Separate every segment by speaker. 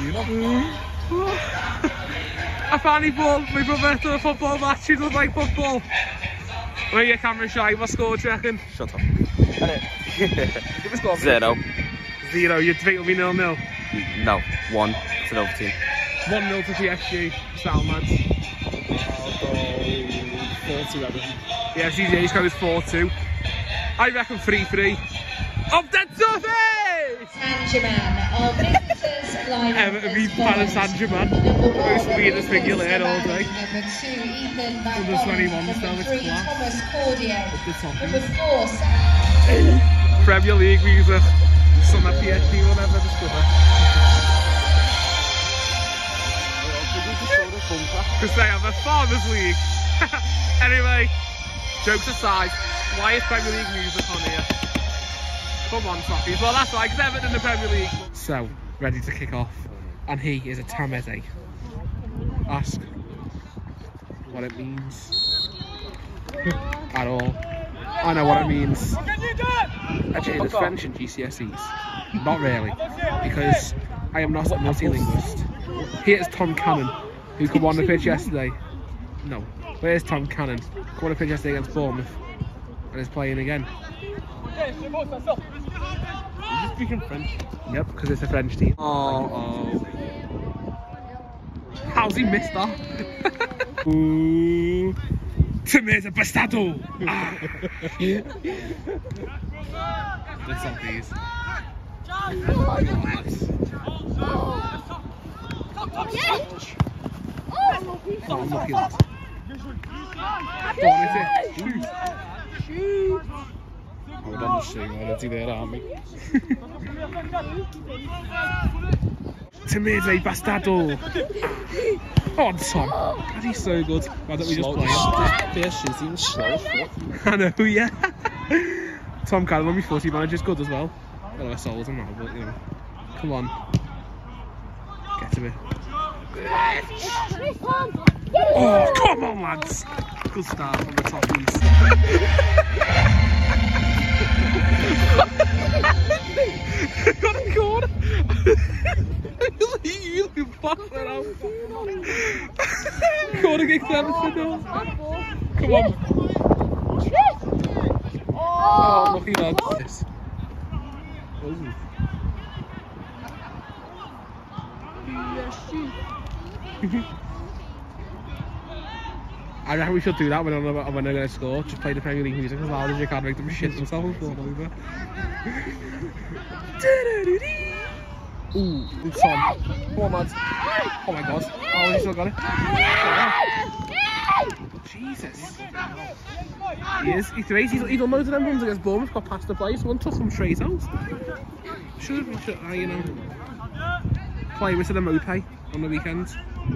Speaker 1: you know.
Speaker 2: I finally bought my brother to a football match. He doesn't like football. Where your camera shy? What score do you reckon?
Speaker 1: Shut up. Score.
Speaker 3: Zero.
Speaker 2: Zero. You'd think it'll be nil nil.
Speaker 3: No. One. It's an over team.
Speaker 2: One nil to PSG. Sound lads.
Speaker 1: I'll go 4 to Everton.
Speaker 2: Yeah, CJ's goes 4 2. I reckon 3 3. Of the toughest!
Speaker 4: Saint-Germain of visitors line
Speaker 2: Everton beat Paris Saint-Germain. Most weirdest thing you'll hear all day.
Speaker 4: Number two, Ethan Van
Speaker 2: Under 21
Speaker 4: Number
Speaker 2: it's
Speaker 4: three. Thomas Cordier.
Speaker 2: the.
Speaker 4: Number four, Sam
Speaker 2: Premier League music. Summer PSG, whatever, discover. Because they have a Farmers League. anyway, jokes aside, why is Premier League music on here? Come on, Toffees. Well, that's because Everton in the Premier League. So, ready to kick off. And he is a Tamede. Ask what it means. At all. I know what it means. Actually, there's French in GCSEs. Not really, because I am not a multilingualist. Here's Tom Cannon, who come on the pitch yesterday. No, where's Tom Cannon? On the pitch yesterday against Bournemouth, and is playing again.
Speaker 1: Are you speaking French?
Speaker 2: Yep, because it's a French team. Oh, oh. How's he missed that? Ooh. Tomato Bastato! Ah. Let's have these. Oh, lucky lad. Go on, is Hold on
Speaker 1: the shing, I'll let you there, army.
Speaker 2: Timide bastado! Oh, Tom. That is so good. Why don't we just play it?
Speaker 1: Beer shooting, slow
Speaker 2: I know, yeah. Tom Callum on my footy manager's good as well. Well, I sold him now, but, you know. Come on. Get to in. Oh, come on, lads. Good start from the top. Got a corner. you can fuck that out. corner kick seven to nil. Come on. Oh, lucky lads. I reckon we should do that when I'm, when I'm going to score. Just play the Premier League music as loud as you can, make them shit themselves fall over. Ooh, it's Tom. Come on, lads. Oh my god. Oh, he still got it. Jesus. He is. He's great. He's, he's done loads of them runs against Bournemouth, got past the place, one took them straight out. Should have been, should, uh, you know, play with the mope on the weekend.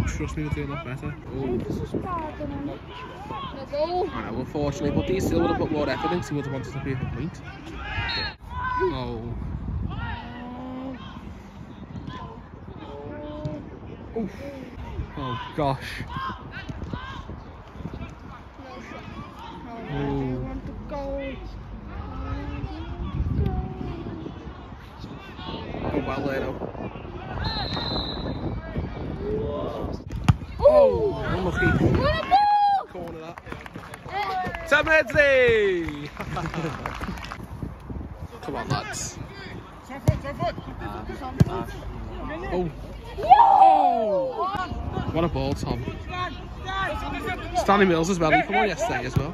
Speaker 2: Trust me, we'll do a lot better. Oh. I know, unfortunately, but he still would have put more effort in, he would have wanted to be a point. Oh. Oof. Oh gosh. Oh. Oh well there Oh, unlucky. Corner that. Tamedzi! Come on lads. Oh. Oh! What a ball, Tom. Stanley Mills as well. He came yesterday as well.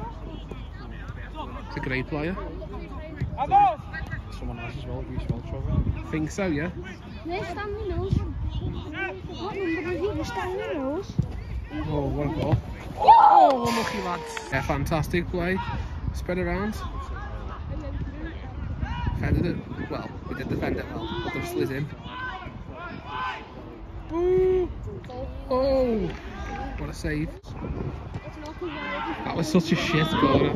Speaker 2: He's a great player.
Speaker 1: Someone else as well,
Speaker 2: Think so, yeah.
Speaker 5: Nee, Stanley Mills. Is? Stanley.
Speaker 2: Oh, what a ball. Oh, unlucky lads. Yeah, fantastic play. Spread around. Defended it. Well, we did defend it well. But they slid in. Ooh. Oh, what a save. That was such a shit corner.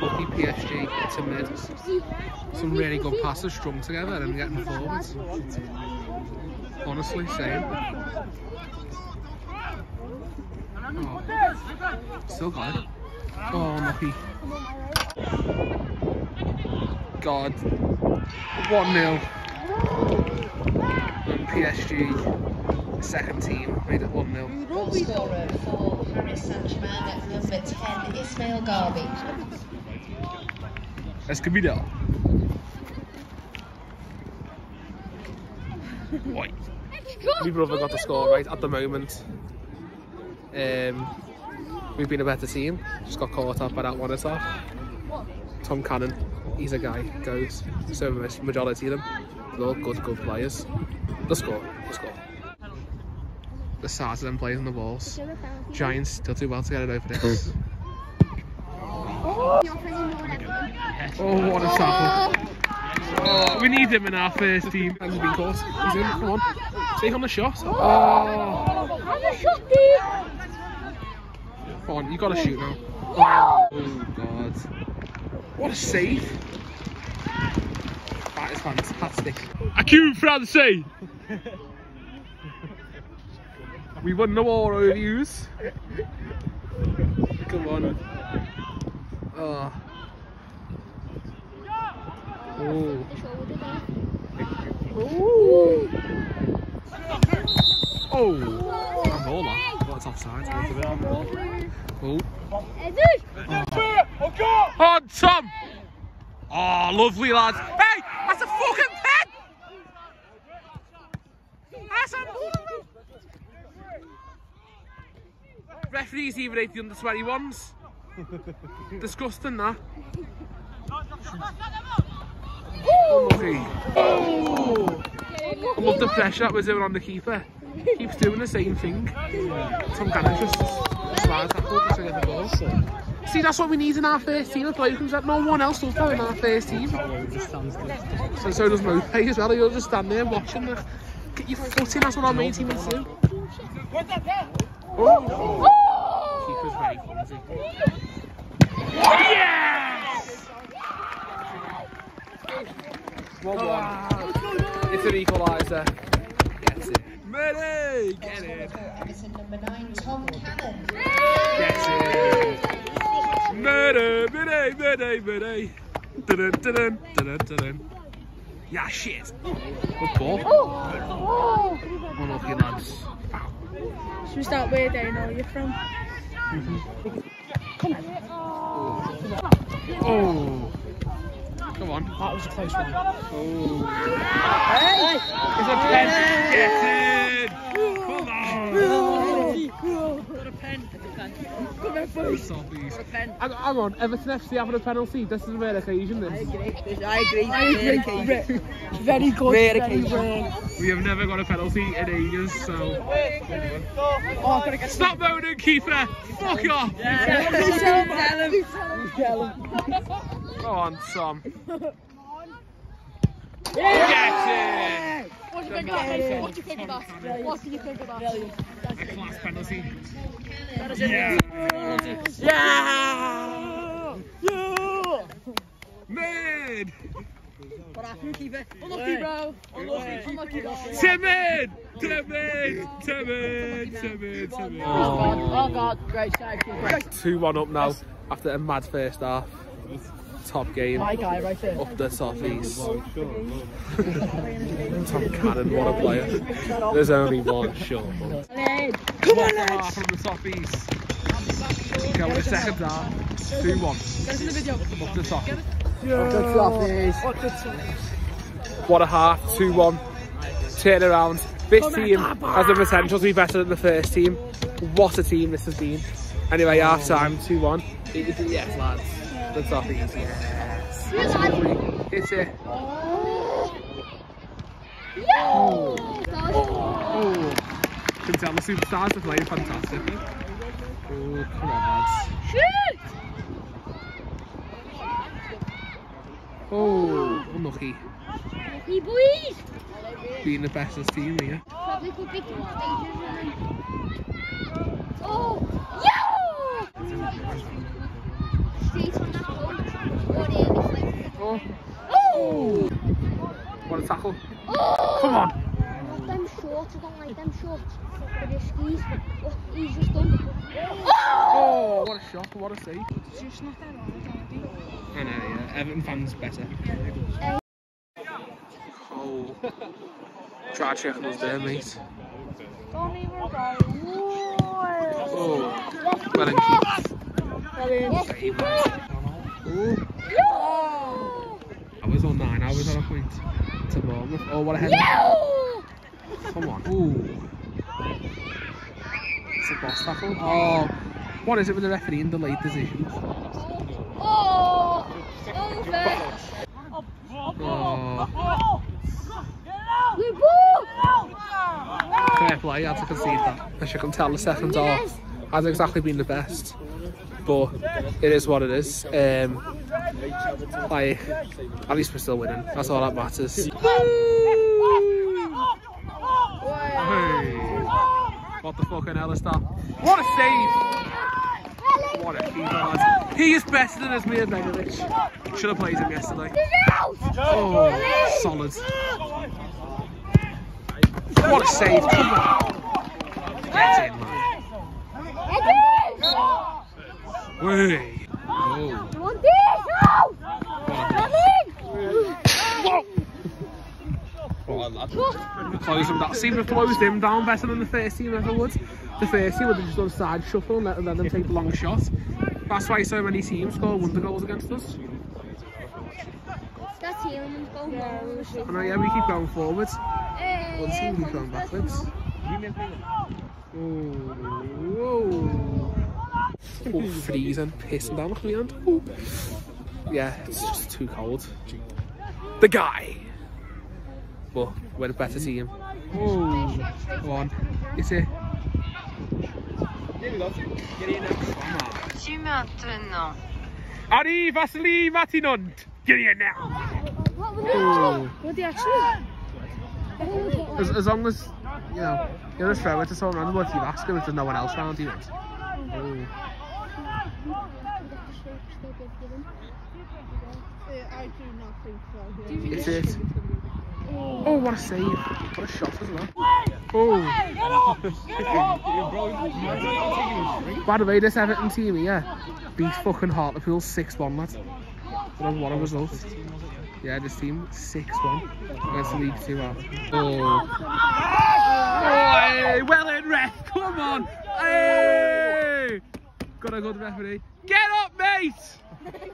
Speaker 2: Lucky PSG to mid. Some really good passes strung together and getting forwards. Honestly, same. Oh. Still got it. Oh, unlucky. God. 1 0. PSG, second team, made it 1 0.
Speaker 4: Goal scorer for Paris Saint-Germain, number 10, Ismail Gharbi.
Speaker 2: Escobedo. White. My brother got the score right at the moment. Um, we've been a better team. Just got caught up by that one off. Tom Cannon, he's a guy, goes. So the majority of them, they're all good, good players. The score, the score. The size of them players on the balls. Giants still too well to get it over this. Oh, what a tackle. Oh, we need him in our first team. Hands have been caught. He's in, come on. Take on the shot. Oh,
Speaker 5: I'm a shotty.
Speaker 2: Come on, you got to shoot now. Oh, oh, God. What a save. That is fantastic. Acute France! we won the war over yous. Come on. Ah. Oh. Oh. Oh. I'm all that. That's offside. Oh, Tom! Oh, lovely lads. Hey, that's a fucking pen! That's a... Referees even rate the under 21s. Disgusting that. Unlucky. Oh! I love the pressure that was doing on the keeper. Keeps doing the same thing. Tom Cannon just slides that ball to get the ball. See, that's what we need in our first team of players that no one else does that in our first team. So, so does Mopey as well. You'll just stand there watching the, get your foot in. That's what our main team is do. Oh! Keeper's very. Yes! One one. It's an equaliser. Gets it. Many! Get it.
Speaker 4: Everton number 9, Tom Cannon.
Speaker 2: Gets it. Murder, eh? murder, murder. Dun dun dun dun dun dun. Yeah, shit. Good ball. Unlucky lads.
Speaker 5: Should we start where they know you're from? Come on.
Speaker 2: Oh. Come on.
Speaker 1: That was a close one.
Speaker 2: Oh. Hey! It's a pen. Get in. Come on.
Speaker 5: Got a pen.
Speaker 2: Softies. Hang, hang on, Everton FC having a penalty. This is a rare occasion. This.
Speaker 6: I agree. I agree.
Speaker 5: Very good.
Speaker 6: Rare
Speaker 5: very
Speaker 6: occasion.
Speaker 5: rare.
Speaker 2: We have never got a penalty in ages, so.
Speaker 5: Oh,
Speaker 2: Stop moaning, keeper! Fuck off! Go on, Tom. Get it!
Speaker 5: What do you think of that? What do you think of that? What do you think of that?
Speaker 2: A class penalty.
Speaker 4: Yeah.
Speaker 2: Yeah! Mid!
Speaker 5: Unlucky, bro. Unlucky, bro.
Speaker 2: Timid! Timid! Timid! Timid! Timid!
Speaker 6: Oh God, great save. Great.
Speaker 2: 2 1 up now after a mad first half. Top game.
Speaker 6: My guy right there.
Speaker 2: Up the southeast. Tom Cannon, what a player. There's only one shot.
Speaker 6: Come on, lads.
Speaker 2: From the southeast. Go in the second half. 2 1. Up the top.
Speaker 6: Good stuff,
Speaker 2: What a half. 2 1. Turn around. This team has the potential to be better than the first team. What a team this has been. Anyway, half time, 2 1. Yes, lads. The southeast. Yes. It's it. Oh. Can tell the superstars are playing fantastic. Oh, come on, lads.
Speaker 5: Shoot!
Speaker 2: Oh, unlucky.
Speaker 5: Hey, boys!
Speaker 2: Being the bestest team here.
Speaker 5: Probably could be two stages and Oh! Yeah! What?
Speaker 2: Oh,
Speaker 5: Oh!
Speaker 2: a tackle.
Speaker 5: Oh!
Speaker 2: Come on.
Speaker 5: Not them shorts, I don't like them shorts. The skis. Oh, he's just done. Oh!
Speaker 2: Oh, what a shot, what a save.
Speaker 5: Just not that wrong,
Speaker 2: I know, yeah. Everton fans better.
Speaker 5: Uh,
Speaker 2: Oh. Try checking us there, mate.
Speaker 5: Don't even go.
Speaker 2: Oh, well and keep.
Speaker 5: Yes, keep it.
Speaker 2: Ooh.
Speaker 5: Yo!
Speaker 2: I was on nine. I was on a point to Bournemouth. Oh, what a head.
Speaker 5: Yo!
Speaker 2: Come on. Ooh. It's a boss tackle. Oh. What is it with the referee in delayed decisions?
Speaker 5: Oh! Over!
Speaker 2: Oh. Fair play, I had to concede that. As you can tell, the second half has exactly been the best. But it is what it is. Um, like, at least we're still winning. That's all that matters. What the fucking hell is that? What a save! What a keeper, lads. He is better than Asmir Begovic. Should have played him yesterday. Oh, solid. What a save. Come on. Get in, man. Way. Oh.
Speaker 5: Want
Speaker 2: Close him down. Seemed to have closed him down better than the first team ever would. The first team would have just done side shuffle and let, let them take the long shot. That's why so many teams score wonder goals against us.
Speaker 5: That's him. Go
Speaker 2: And uh, yeah, we keep going forwards. One team keep going backwards. Oh, oh, freezing, pissing down the hand. Ooh. Yeah, it's just too cold. The guy. But we're a better team. Oh, go on. Is it?
Speaker 7: Tu maintenant.
Speaker 2: Arrive, Vasily Matinund. Get in now. Oh.
Speaker 5: What the actually?
Speaker 2: As, as long as, you know, you're just throw it to someone random, if you ask him if there's no one else around you. Oh.
Speaker 6: I do not think so.
Speaker 2: It's it. Oh, what a save. What a shot as well. Oh. By the way, this Everton team here beat fucking Hartlepool 6-1, lad. What a, what a result. Yeah, this team 6-1 against the League 2 out. Oh. Oh, hey, well in ref, come on. Hey. Got a good referee. Get up, mate.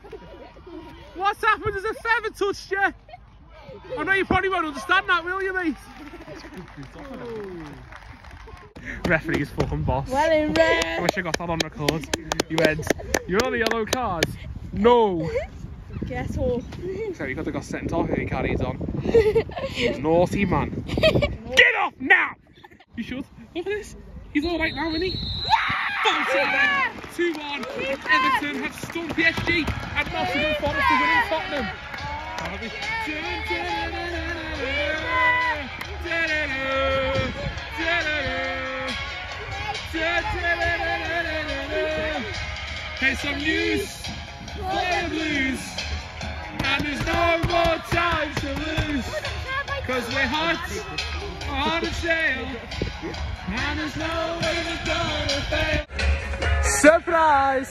Speaker 2: What's happened? There's a feather touched you. I know you probably won't understand that, will you, mate? Referee's fucking boss.
Speaker 5: Well in
Speaker 2: I
Speaker 5: red.
Speaker 2: wish I got that on record. He went, You're on the yellow card. No.
Speaker 5: Get off.
Speaker 2: So he could have got sent off and he carried on. Naughty man. Get off now! You should. Look at this. He's alright now, isn't he? Yeah! 2 1. Everton have stunned PSG and Nottingham Forest are winning Tottenham. Here's some news for the Blues. And there's no more time to lose. Cause we're hot on a sail. And there's no way we're gonna fail. Surprise!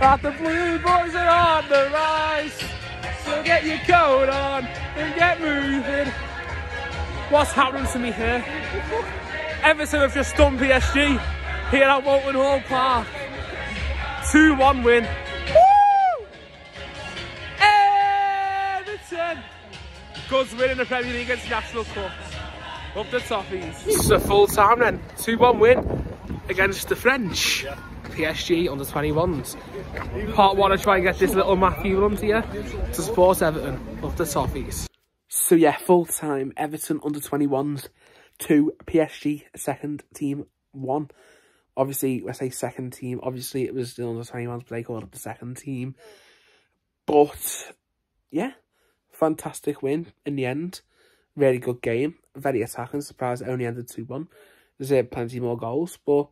Speaker 2: That the Blue Boys are on the rise. So get your coat on and get moving. What's happening to me here? Everton have just done PSG here at Walton Hall Park. 2-1 win. Woo! Everton! Goods win in the Premier League against National Cups. Up the toffees. It's a full time then. 2-1 win against the French. PSG under 21s. Part one, I try and get this little Matthew run to you to support Everton. Up the toffees. So yeah, full time Everton under 21s, two PSG second team, one. Obviously, I say second team, obviously it was still under 21s, but they called it the second team. But yeah, fantastic win in the end. Really good game, very attacking, surprised it only ended 2-1. Deserved uh, plenty more goals, but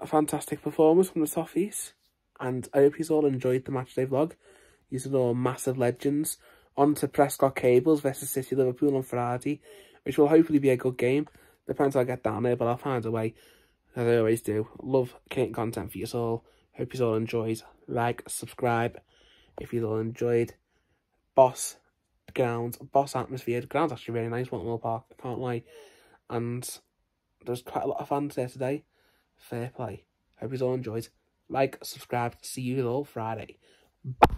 Speaker 2: a fantastic performance from the Toffees. And I hope you all enjoyed the matchday vlog. These are all massive legends. On to Prescot Cables versus City Liverpool on Friday, which will hopefully be a good game. Depends how I get down there, but I'll find a way, as I always do. Love creating content for you all. Hope you all enjoyed. Like, subscribe if you all enjoyed. Boss ground, boss atmosphere. The ground's actually really nice, Walton Hall Park, I can't lie. And there's quite a lot of fans there today. Fair play. Hope you all enjoyed. Like, subscribe, see you all Friday. Bye.